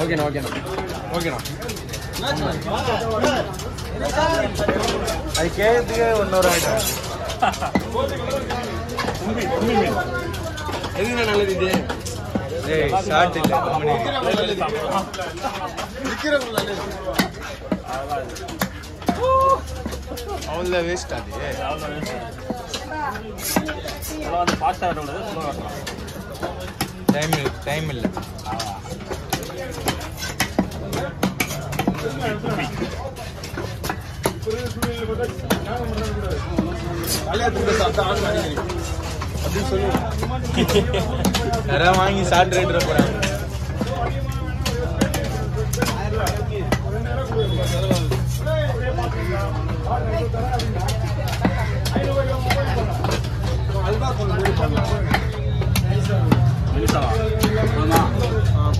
ஓகேண்ணா ஓகேண்ணா. ஓகேண்ணா. அது கேட்கறதுக்கு இன்னொரு ஐட்டம் எதுனா நல்லது இது? ஏய் ஷார்ட் இல்லை அவ்வளோ வேஸ்ட் அது. டைம் டைம் இல்லை. யாராவது வாங்கி ஷார்ட் ரேட்டில் போய்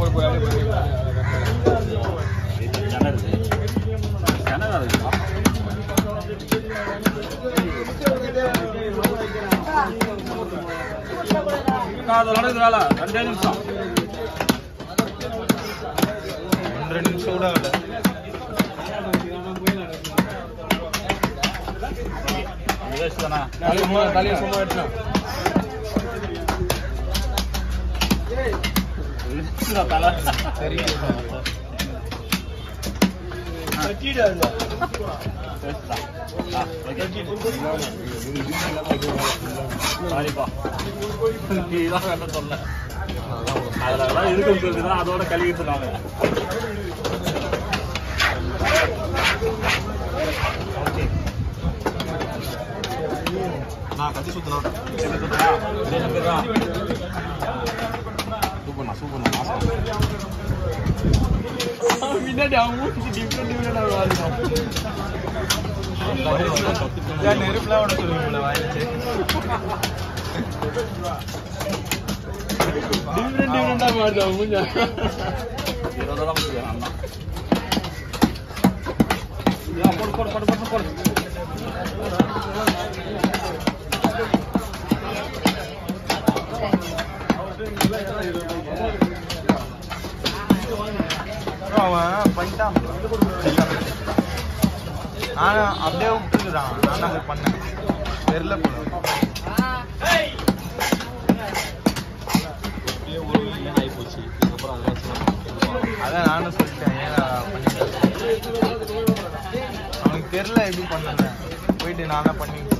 போய். அது நடக்குது வேலை ரெண்டே நிமிஷம். ஒன்று ரெண்டு நிமிஷம் கூட ஆகல வேஸ்ட் தான் அதெல்லாம் இருக்குன்னு சொல்லிதான் அதோட கழுவிட்டு இருக்காங்க நான் கத்தி சுத்தணும் சூப்பர்ண்ணா சூப்பர்ண்ணா மாசம் முன்னாடி அவங்க டிஃப்ரெண்ட் டிஃப்ரெண்ட் நெருப்புலாம் விட சொல்லுவீங்களா வாயிச்சு டிஃப்ரெண்ட் டிஃப்ரெண்டா மாறுது அவங்க போடு போடு போடு போடு போடு அவன் பண்ணிட்டான் நான் அப்படியே விட்டுருக்குறான் நான் அப்படி பண்ணேன் தெரில போல. அதான் நானும் சொல்லிட்டேன். ஏன் அவனுக்கு தெரில எப்படி பண்ணல. போயிட்டு நான் தான் பண்ணிக்கிட்டேன்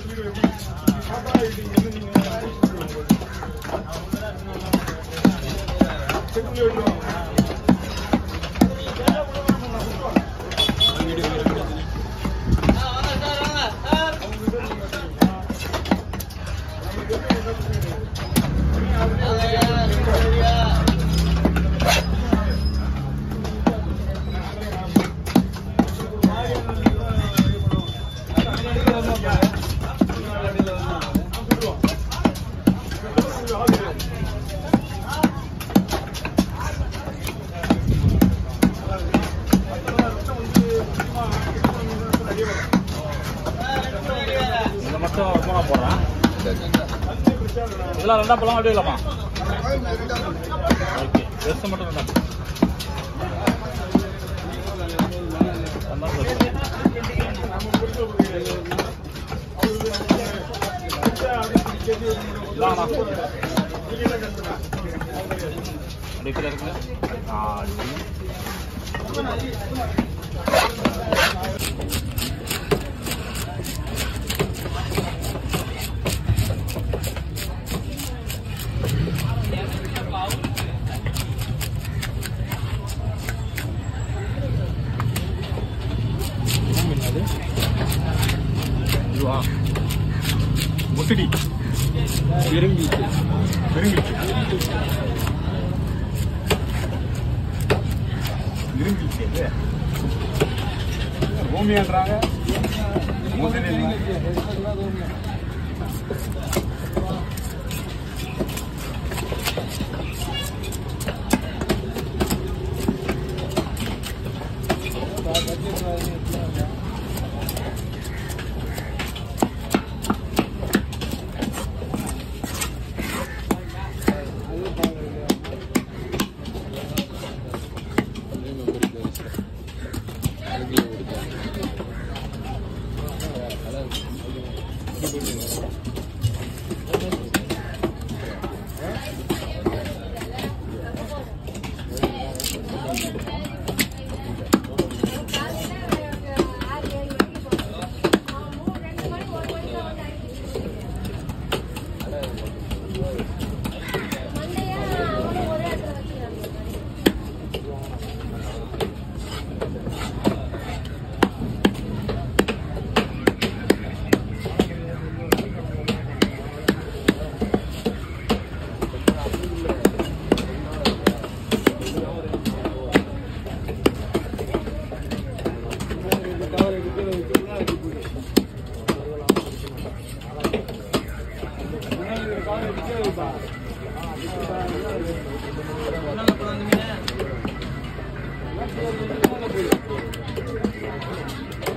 இதை மட்டும் போனா போடுறேன். இதெல்லாம் ரெண்டா பழம் அப்படியே இல்லைம்மா ஓகே பெருசு மட்டும் ரெண்டா. ரெண்டா சொல்லுங்க. ஆ, 모서리 이런 게 있지 이런 게 있지 이런 몸이야드라가 모서리 なるほど。